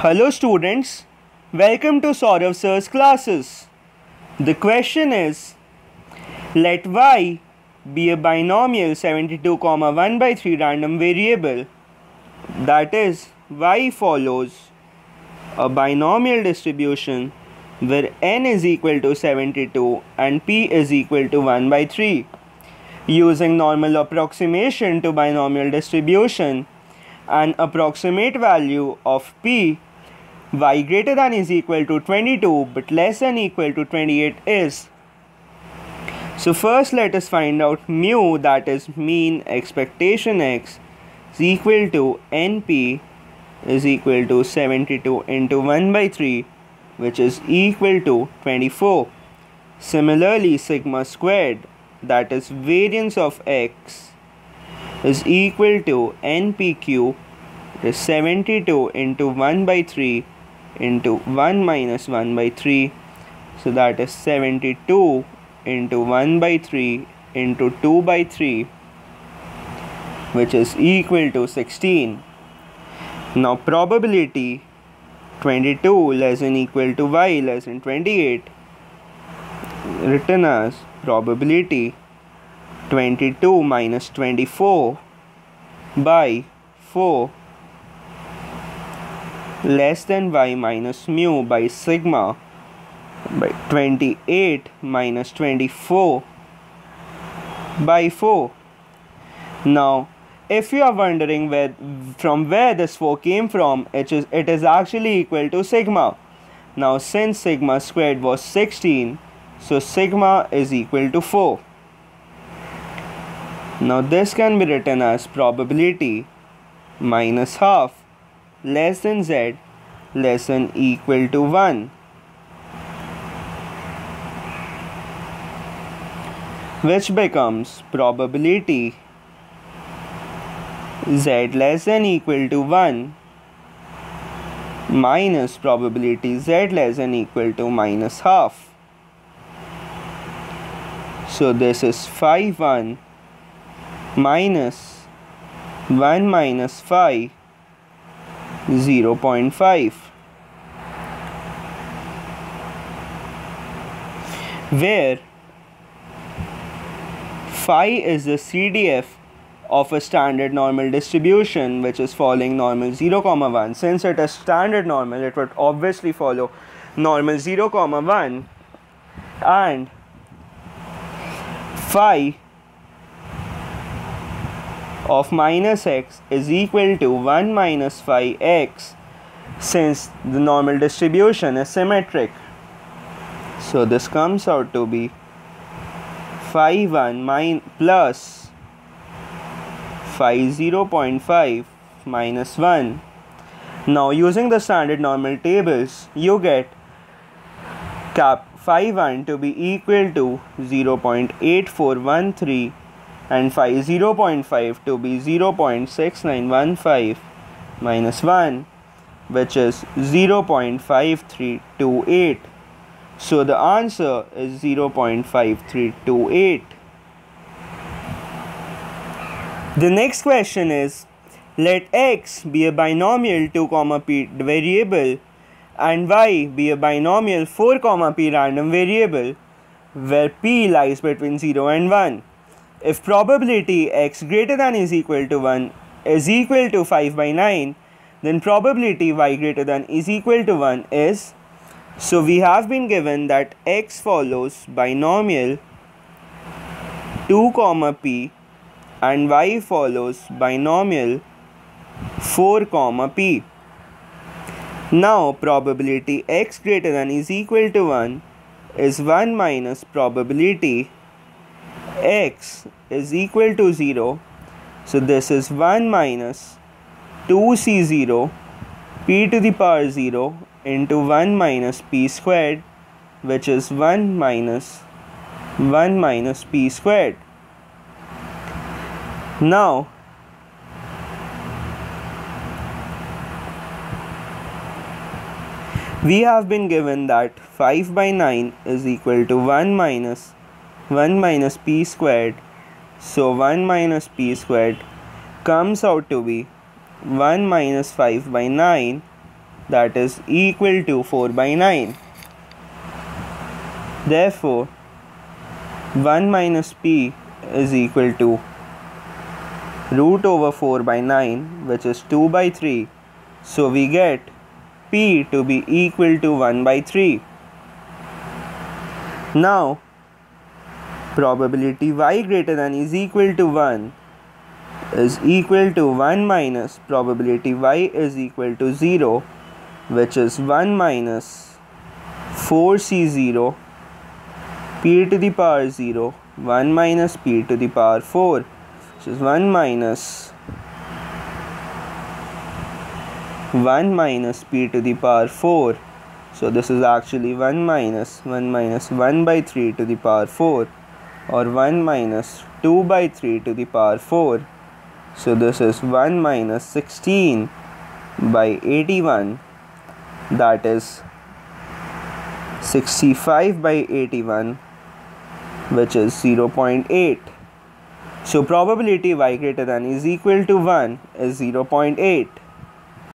Hello students, welcome to Sourav Sir's classes. The question is, let y be a binomial 72 comma 1 by 3 random variable that is y follows a binomial distribution where n is equal to 72 and p is equal to 1 by 3. Using normal approximation to binomial distribution, an approximate value of p y greater than is equal to 22 but less than equal to 28 is. So first let us find out mu that is mean expectation x is equal to np is equal to 72 into 1 by 3 which is equal to 24. Similarly sigma squared that is variance of x is equal to npq is 72 into 1 by 3 into 1 minus 1 by 3 so that is 72 into 1 by 3 into 2 by 3 which is equal to 16 now probability 22 less than equal to y less than 28 written as probability 22 minus 24 by 4 less than y minus mu by sigma by 28 minus 24 by 4. Now, if you are wondering where from where this 4 came from, it is, it is actually equal to sigma. Now, since sigma squared was 16, so sigma is equal to 4. Now, this can be written as probability minus half less than z less than equal to 1 which becomes probability z less than equal to 1 minus probability z less than equal to minus half. So this is phi 1 minus 1 minus phi 0.5 where phi is the CDF of a standard normal distribution which is following normal 0 comma 1 since it is standard normal it would obviously follow normal 0 comma 1 and phi of minus x is equal to 1 minus phi x since the normal distribution is symmetric. So this comes out to be phi 1 min plus phi 0.5 minus 1. Now using the standard normal tables you get cap phi 1 to be equal to 0.8413 and phi 0.5 to be 0.6915 minus 1 which is 0.5328 so the answer is 0.5328 the next question is let x be a binomial 2 comma p variable and y be a binomial 4 comma p random variable where p lies between 0 and 1 if probability x greater than is equal to 1 is equal to 5 by 9, then probability y greater than is equal to 1 is. So we have been given that x follows binomial 2 comma p and y follows binomial 4 comma p. Now probability x greater than is equal to 1 is 1 minus probability x is equal to 0 so this is 1 minus 2c0 p to the power 0 into 1 minus p squared which is 1 minus 1 minus p squared. Now we have been given that 5 by 9 is equal to 1 minus 1 minus p squared so 1 minus p squared comes out to be 1 minus 5 by 9 that is equal to 4 by 9. Therefore, 1 minus p is equal to root over 4 by 9 which is 2 by 3. So we get p to be equal to 1 by 3. Now probability y greater than is equal to 1 is equal to 1 minus probability y is equal to 0 which is 1 minus 4c0 p to the power 0 1 minus p to the power 4 which is 1 minus 1 minus p to the power 4 so this is actually 1 minus 1 minus 1 by 3 to the power 4 or 1 minus 2 by 3 to the power 4 so this is 1 minus 16 by 81 that is 65 by 81 which is 0.8 so probability y greater than is equal to 1 is 0.8